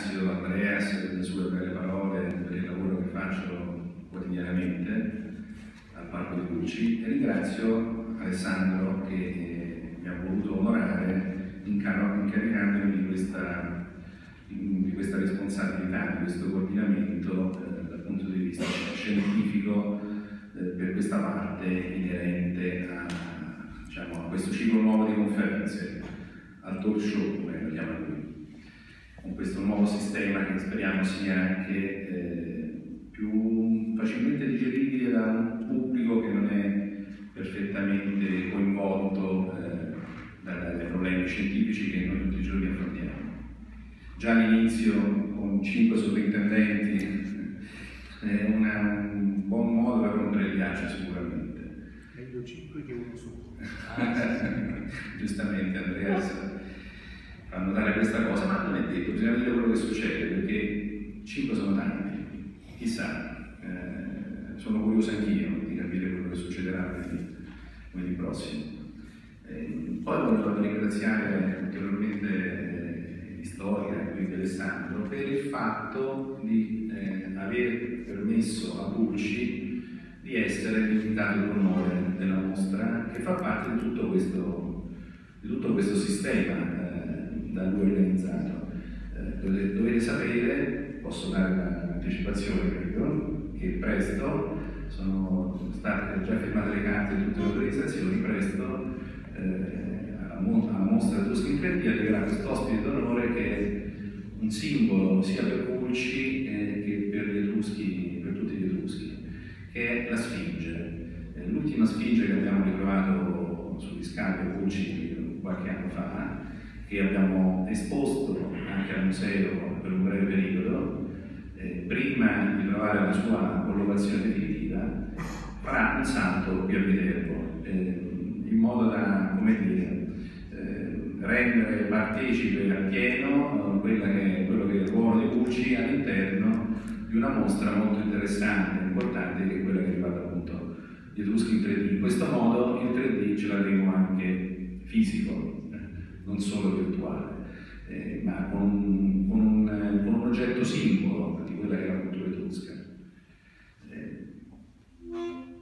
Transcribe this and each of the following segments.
ringrazio Andreas per le sue belle parole, per il lavoro che faccio quotidianamente al Parco di Gucci e ringrazio Alessandro che eh, mi ha voluto onorare incaricandomi di questa, di questa responsabilità, di questo coordinamento eh, dal punto di vista scientifico eh, per questa parte inerente a, diciamo, a questo ciclo nuovo di conferenze, al talk show, come lo chiama lui con questo nuovo sistema che speriamo sia anche eh, più facilmente digeribile da un pubblico che non è perfettamente coinvolto eh, dai problemi scientifici che noi tutti i giorni affrontiamo. Già all'inizio, con cinque sovrintendenti, è una, un buon modo per rompere il ghiaccio sicuramente. Meglio 5 che uno solo. Giustamente Andreas fa notare questa cosa, ma non è detto, bisogna vedere quello che succede, perché 5 sono tanti, chissà, eh, sono curioso anch'io di capire quello che succederà lunedì prossimo. Eh, poi voglio ringraziare ulteriormente eh, Storia e quindi Alessandro per il fatto di eh, aver permesso a Pulci di essere l'invitato d'onore della mostra che fa parte di tutto questo, di tutto questo sistema da lui organizzato. Eh, dovete, sapere, posso dare un'anticipazione credo, che presto sono state già firmate le carte di tutte le organizzazioni, presto eh, alla, mostra Tuschi in 3D arriverà questo ospite d'onore che è un simbolo sia per Pulci eh, che per gli Etruschi, per tutti gli Etruschi, che è la Sfinge. Eh, l'ultima Sfinge che abbiamo ritrovato sugli scavi a Pulci qualche anno fa, che abbiamo esposto anche al museo per un breve periodo, eh, prima di trovare la sua collocazione definitiva, farà un salto qui a Viterbo, eh, in modo da, come dire, eh, rendere partecipe al pieno eh, quello che è il ruolo di Pucci all'interno di una mostra molto interessante e importante che è quella che riguarda appunto gli Etruschi in 3D. In questo modo il 3D ce l'avremo anche non solo virtuale, eh, ma con, con, un, con, un, oggetto simbolo di quella che è la cultura etrusca. Eh,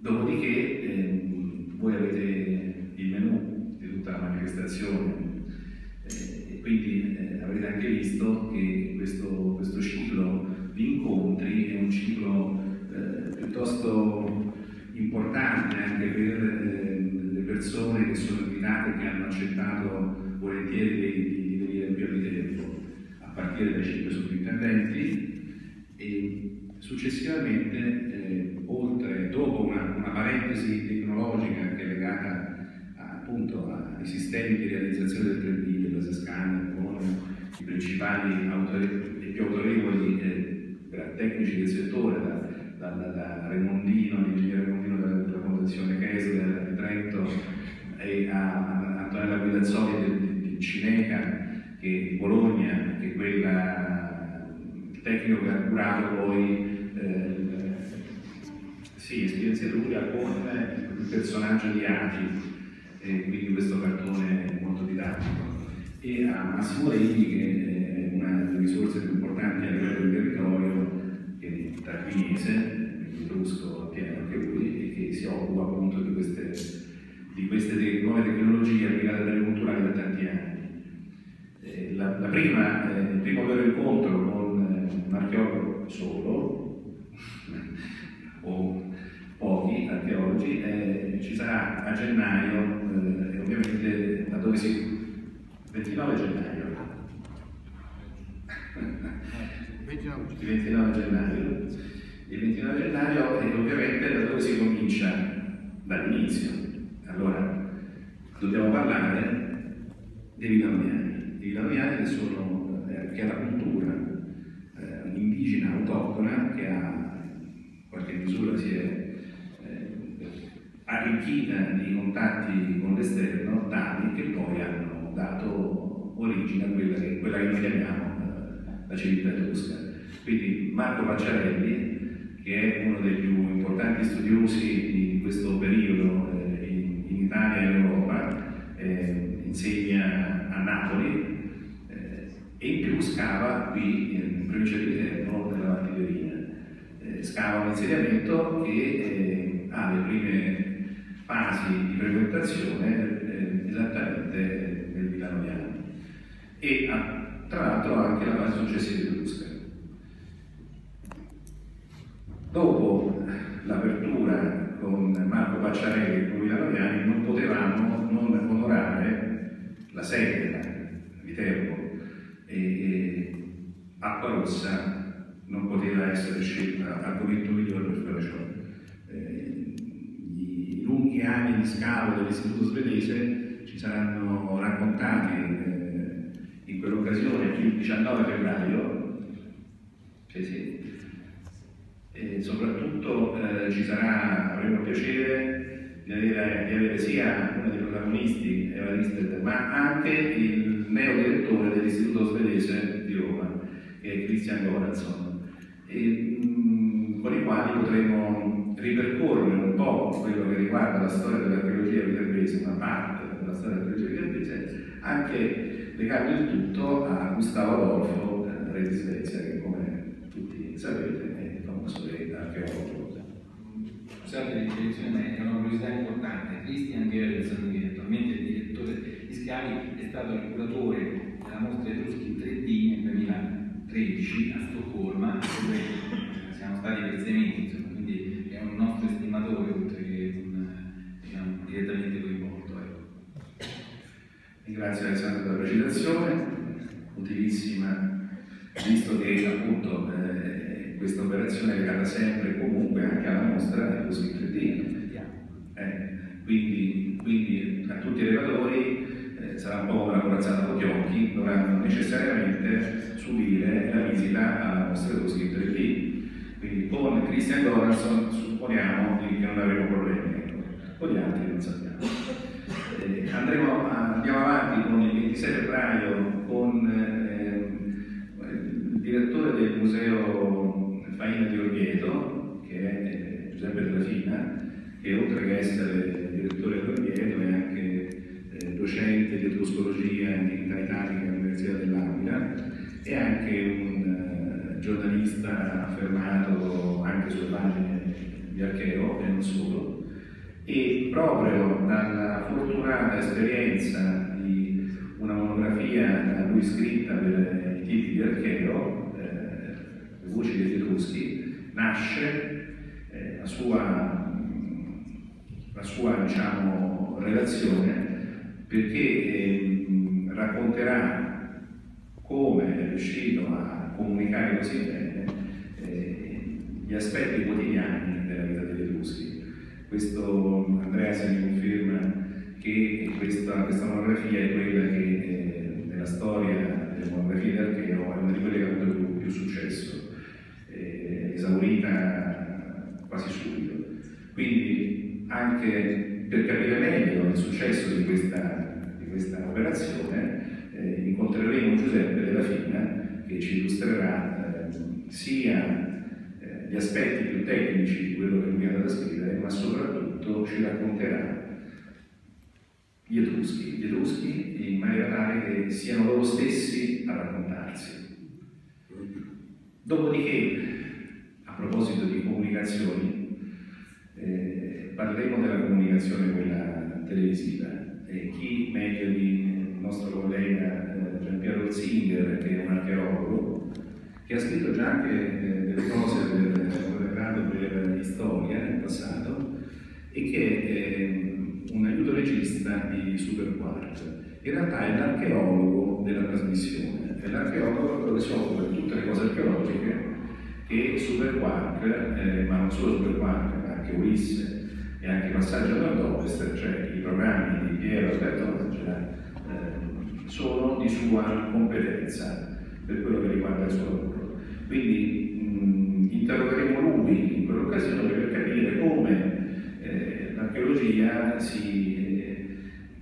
dopodiché eh, voi avete il menù di tutta la manifestazione eh, e quindi eh, avrete anche visto che questo, questo, ciclo di incontri è un ciclo eh, piuttosto importante anche per le persone che sono invitate, che hanno accettato volentieri di, di venire più di tempo, a partire dai cinque sovrintendenti e successivamente, eh, oltre, dopo una, una, parentesi tecnologica che è legata appunto ai sistemi di realizzazione del 3D, della scanner, con i principali e più autorevoli eh, tecnici del settore, da, da, da Raimondino, l'ingegnere Raimondino della, della Fondazione Kessler di Trento, e a, a Antonella Guidazzoli Cineca che di Bologna, che quella, il tecnico che ha curato poi eh, sì, esperienziatura con il personaggio di Agi, eh, quindi questo cartone molto didattico, e a Massimo Regni che è una delle risorse più importanti a livello di territorio, che è tarquinese, etrusco pieno anche lui, e che si occupa appunto di queste, di queste nuove tecnologie applicate dalle culturali da tanti anni la, prima, eh, il primo vero incontro con eh, un archeologo solo, o pochi archeologi, eh, ci sarà a gennaio, eh, ovviamente da dove si... 29 gennaio. 29, 29 gennaio. Il 29 gennaio e ovviamente da dove si comincia? Dall'inizio. Allora, dobbiamo parlare dei Vigambiani i Lavriani che, sono, eh, che è la cultura eh, indigena autoctona che a qualche misura si è eh, arricchita di contatti con l'esterno tali che poi hanno dato origine a quella che, quella che noi chiamiamo eh, la civiltà etrusca. Quindi Marco Pacciarelli, che è uno dei più importanti studiosi di questo periodo eh, in, in, Italia e in Europa, eh, insegna a Napoli e in più scava qui provincia di Viterbo, nella Val Tiberina. Eh, scava un insediamento che eh, ha le prime fasi di frequentazione eh, esattamente nel Milano Piani e ha tra l'altro anche la fase successiva di Lusca. Dopo l'apertura con Marco Pacciarelli e con Milano Piani non potevamo non onorare la sede, Viterbo, e, e Acqua Rossa non poteva essere scelta argomento migliore per fare ciò. Eh, I lunghi anni di scavo dell'istituto svedese ci saranno raccontati eh, in quell'occasione, il 19 febbraio, sì, sì, e soprattutto eh, ci sarà, avremo piacere di avere, di avere, sia uno dei protagonisti, Eva Risted, ma anche il neo direttore dell'Istituto Svedese di Roma, che è Christian Goransson, e, mh, con i quali potremo ripercorrere un po' quello che riguarda la storia dell'archeologia viterbese, una parte della storia dell'archeologia viterbese, anche legato il tutto a Gustavo Adolfo, eh, re di Svezia, che come tutti sapete famoso archeologo. Scusate l'interruzione, ma è una curiosità importante. Christian Gerritsen, che attualmente è il direttore di Schiavi, è stato il curatore della mostra Etruschi 3D nel 2013 a Stoccolma, dove siamo stati mesi, insomma, quindi è un nostro estimatore oltre che un, diciamo, direttamente coinvolto. Ecco. Ringrazio Alessandro per la precisazione, utilissima, visto che appunto eh, questa operazione è legata sempre e comunque anche alla mostra del così 3D. Eh, quindi, quindi, a tutti i relatori eh, sarà un po' una corazzata con gli occhi, dovranno necessariamente subire la visita alla dello Script 3D. Quindi con Christian Donaldson supponiamo che non avremo problemi, ecco. con gli altri non sappiamo. Eh, andremo andiamo avanti con il 26 febbraio con eh, il direttore del museo Faina di Orvieto, che è eh, Giuseppe Della Fina, che oltre che essere direttore di Orvieto è anche eh, docente di etruscologia e antichità italica all'Università dell'Aquila, è anche un uh, giornalista affermato anche sulle pagine di Archeo e non solo, e proprio dalla fortunata esperienza di una monografia da lui scritta per i tipi di Archeo, voci degli Etruschi, nasce eh, la sua, la sua diciamo, relazione perché eh, racconterà come è riuscito a comunicare così bene eh, gli aspetti quotidiani della vita degli Etruschi. Questo Andrea si conferma che questa, questa monografia è quella che eh, nella storia delle monografie di Archeo è una di quelle che ha avuto più, più successo esaurita quasi subito. Quindi anche per capire meglio il successo di questa, di questa operazione eh, incontreremo Giuseppe della Fina che ci illustrerà eh, sia eh, gli aspetti più tecnici di quello che lui ha da scrivere, ma soprattutto ci racconterà gli Etruschi, gli Etruschi in maniera tale che siano loro stessi a raccontarsi. Dopodiché proposito di comunicazioni, eh, parleremo della comunicazione quella televisiva. E chi meglio di il nostro collega Giampiero Zinger, che è un archeologo, che ha scritto già anche eh, delle cose per, per, storia nel passato e che è un aiuto regista di Superquart. In realtà è l'archeologo della trasmissione, è l'archeologo che si tutte le cose archeologiche e Superquark, eh, ma non solo Superquark, ma anche Ulisse e anche Passaggio nord-ovest, cioè i programmi di Piero Alberto sono di sua competenza per quello che riguarda il suo lavoro. Quindi mh, interrogeremo lui in quell'occasione per capire come eh, l'archeologia si eh,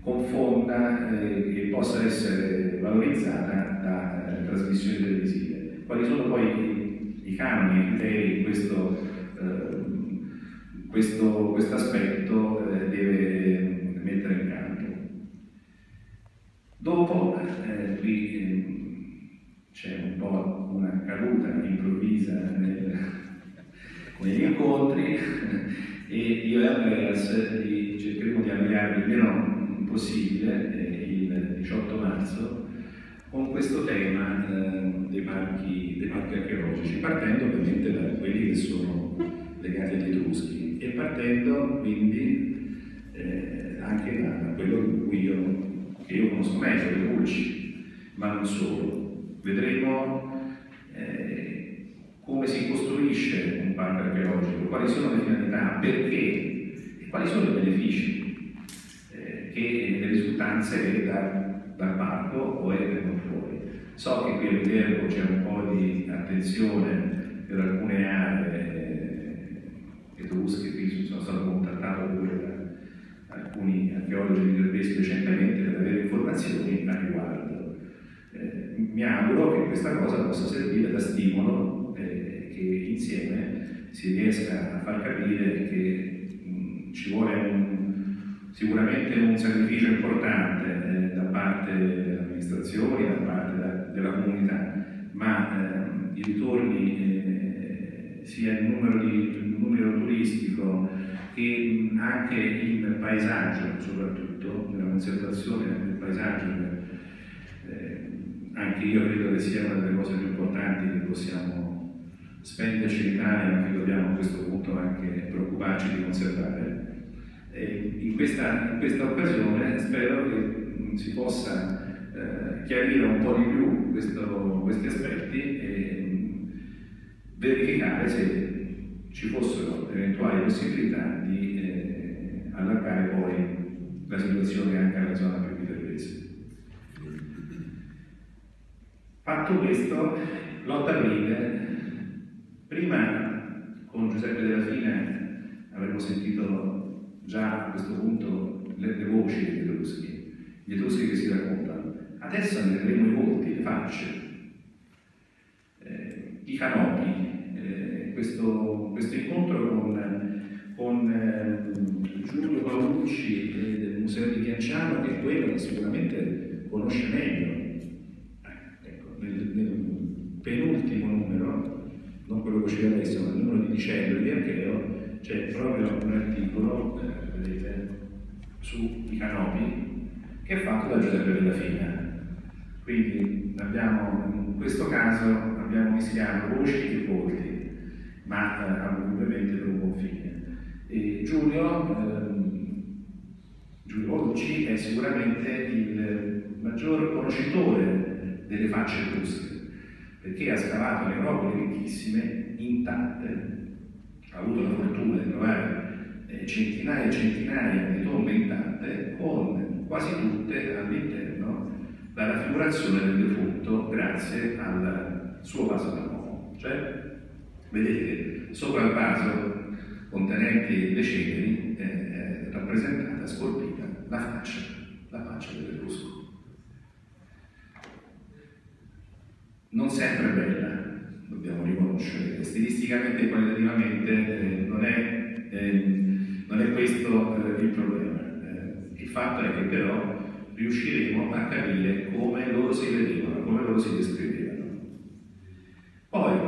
confonda eh, e possa essere valorizzata da eh, trasmissioni televisive. Quali sono poi i canoni, i criteri, questo, eh, questo, questo aspetto deve Dopo, eh, qui eh, c'è un po' una caduta improvvisa nel, negli incontri e io e Andreas cercheremo di avviarvi il meno possibile eh, il 18 marzo con questo tema eh, dei, parchi, dei parchi archeologici, partendo ovviamente da quelli che sono legati agli Etruschi e partendo quindi eh, anche da, da, quello cui io, che io conosco meglio, le Pulci, ma non solo. Vedremo eh, come si costruisce un parco archeologico, quali sono le finalità, perché e quali sono i benefici eh, che le risultanze da, dal parco o vengono fuori. So che qui a Viterbo c'è un po' di attenzione per alcune aree etrusche, qui sono stato contattato pure da alcuni archeologi di viterbesi recentemente avere informazioni a riguardo. Eh, mi auguro che questa cosa possa servire da stimolo eh, che insieme si riesca a far capire che mh, ci vuole un, sicuramente un sacrificio importante eh, da parte delle amministrazioni, da parte da, della comunità, ma ehm, i ritorni eh, sia in numero, di, numero turistico anche in paesaggio, soprattutto nella conservazione del paesaggio, eh, anche io credo che sia una delle cose più importanti che possiamo spenderci in Italia, ma che dobbiamo a questo punto anche preoccuparci di conservare. In, questa, in questa occasione spero che si possa eh, chiarire un po' di più questo, questi aspetti e verificare se ci fossero eventuali possibilità di eh, allargare poi la situazione anche alla zona più viterbese. Fatto questo, l'8 aprile, prima con Giuseppe Della Fine avremmo sentito già a questo punto le, le voci degli etruschi, gli etruschi che si raccontano. Adesso ne vedremo i volti, le facce, eh, i canopi, eh, questo, questo, incontro con, con eh, Giulio Paolucci del Museo di Chianciano, che è quello che sicuramente conosce meglio. Ecco, nel, nel, penultimo numero, non quello che c'è adesso, ma il numero di dicembre di Archeo, c'è proprio un articolo, eh, vedete, sui canopi, che è fatto da Giuseppe Della Fina. Quindi abbiamo, in questo caso abbiamo mischiato voci e volti, ma eh, ovviamente per un fine. E Giulio, ehm, Giulio Volucci è sicuramente il maggior conoscitore delle facce etrusche, perché ha scavato necropoli ricchissime, intatte, ha avuto la fortuna di trovare eh, centinaia e centinaia di tombe intatte, con quasi tutte all'interno la raffigurazione del defunto grazie al suo vaso d'uomo. Cioè, vedete, sopra il vaso contenente le ceneri è, è rappresentata, scolpita, la faccia, la faccia dell'Etrusco. Non sempre bella, dobbiamo riconoscere, stilisticamente e qualitativamente eh, non, è, eh, non, è, questo eh, il problema. Eh, il fatto è che però riusciremo a capire come loro si vedevano, come loro si descrivevano. Poi,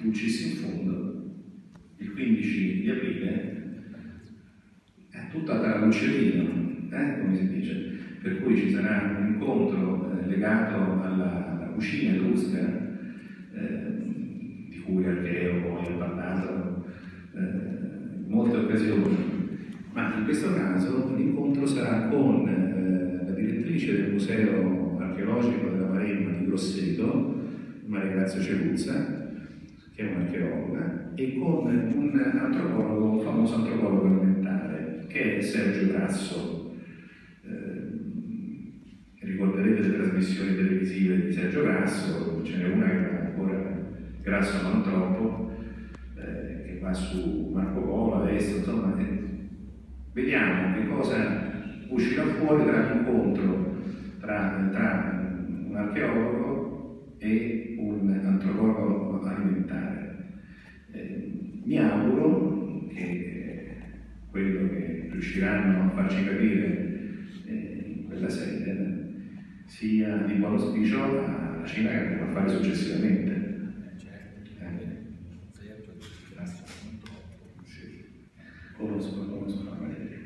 dulcis in fondo, il 15 di aprile, è tutta tra l'uccellino, eh, come si dice, per cui ci sarà un incontro eh, legato alla, alla, cucina etrusca, eh, di cui Archeo poi ha parlato eh, in molte occasioni, ma in questo caso l'incontro sarà con eh, la direttrice del Museo Archeologico della Maremma di Grosseto, Maria Grazia Ceruzza, che è un'archeologa, e con un antropologo, un famoso antropologo alimentare, che è Sergio Grasso. Eh, ricorderete le trasmissioni televisive di Sergio Grasso, ce n'è una che va ancora Grasso non troppo, eh, che va su Marco Polo adesso, insomma, Vediamo che cosa uscirà fuori tra l'incontro tra, tra un archeologo e un antropologo. Eh, mi auguro che quello che riusciranno a farci capire eh, in quella sede sia di buon auspicio alla Cina che andremo a fare successivamente. Sì. Conosco, conosco la materia.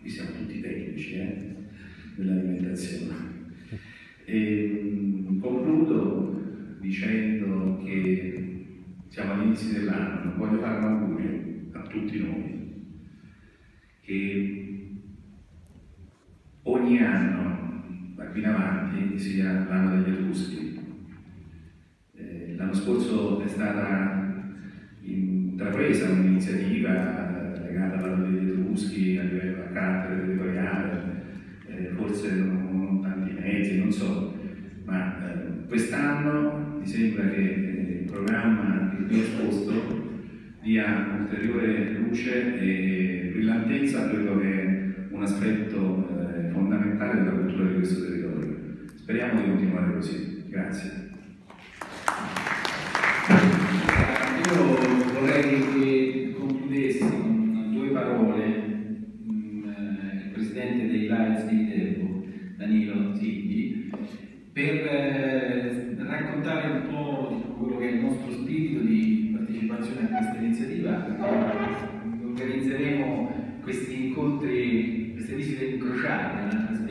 Qui siamo tutti tecnici eh, dell'alimentazione. E, concludo dicendo che siamo all'inizio dell'anno, voglio fare un augurio a tutti noi che ogni anno da qui in avanti sia l'anno degli Etruschi. Eh, l'anno scorso è stata intrapresa un'iniziativa legata all'anno degli Etruschi a livello a carattere territoriale, eh, forse non tanti mezzi, non so, ma eh, quest'anno mi sembra che eh, il programma dia ulteriore luce e brillantezza a quello che è un aspetto eh, fondamentale della cultura di questo territorio. Speriamo di continuare così. Grazie.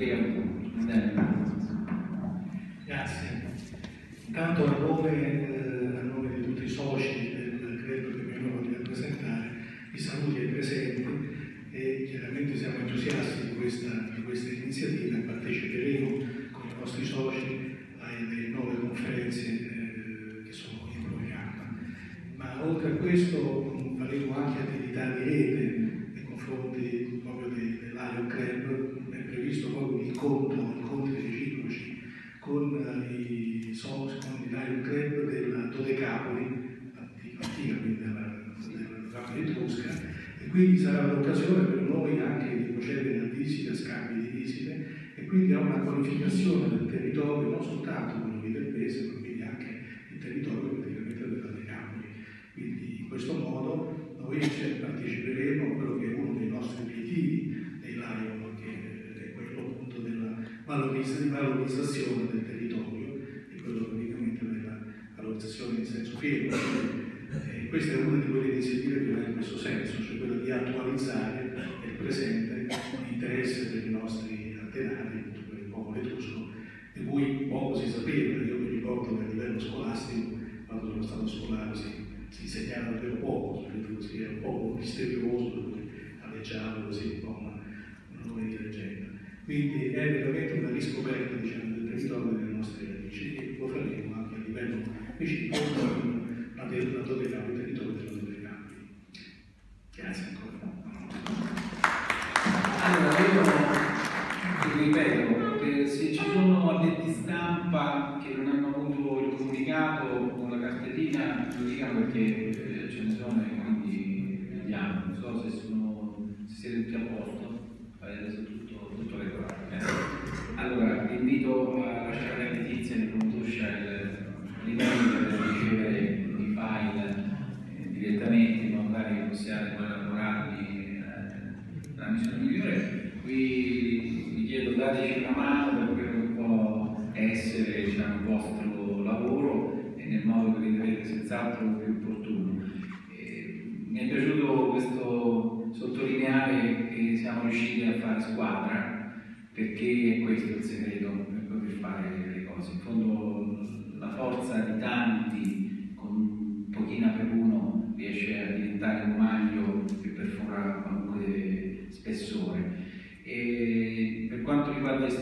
Spiega Grazie. Intanto a nome, eh, a nome di tutti i soci del club che mi onoro di rappresentare, vi saluti ai presenti e chiaramente siamo entusiasti di questa, di questa iniziativa e parteciperemo con i nostri soci alle nuove conferenze eh, che sono in programma. Ma oltre a questo faremo anche attività di rete con eh, i soci, con l'Ario Club della Dodecapoli, antica, antica quindi della, zona etrusca, e quindi sarà l'occasione per noi anche di procedere a visite, a scambi di visite, e quindi a una qualificazione del territorio, non soltanto quello di Viterbese, ma quindi anche il territorio praticamente della Decapoli. Quindi in questo modo noi parteciperemo a quello che è uno dei nostri obiettivi dei Lion, che è quello appunto della valorizza- di valorizzazione del territorio e quello praticamente della senso pieno. E è una di quelle iniziative che va in questo senso, cioè quella di attualizzare nel presente l'interesse dei nostri antenati, per il popolo etrusco, di cui poco si sapeva. Io mi ricordo che a livello scolastico, quando sono stato scolare, si, si insegnava davvero poco sull'etruschi, era un po' misterioso, alleggiava così un po' una, una nome di leggenda. Quindi è veramente una riscoperta diciamo, del territorio delle nostre radici e lo faremo anche a livello con la del la Dodecapoli, il territorio della Dodecapoli. Grazie ancora. Allora, io vi ripeto, se ci sono addetti stampa che non hanno avuto il comunicato con la cartellina, lo dicano perché eh, ce ne sono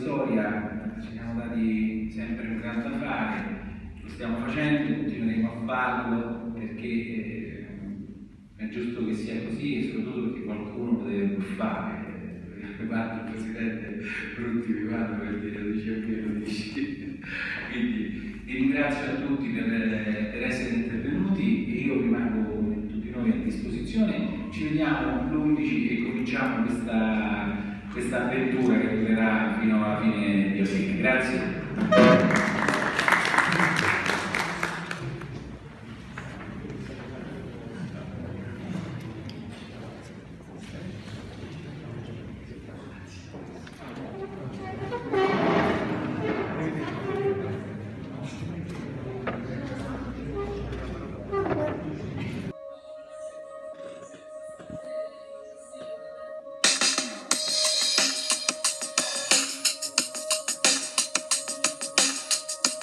storia, ci siamo dati sempre un grande da fare, lo stiamo facendo, continueremo a farlo perché eh, è giusto che sia così e soprattutto perché qualcuno lo deve fare. Eh, Guarda il presidente Brutti mi guarda per dire lo dice anche lo dici. Quindi vi ringrazio a tutti per, per essere intervenuti e io rimango come tutti noi a disposizione. Ci vediamo l'11 e cominciamo questa, questa avventura che durerà fino alla fine di aprile. Grazie.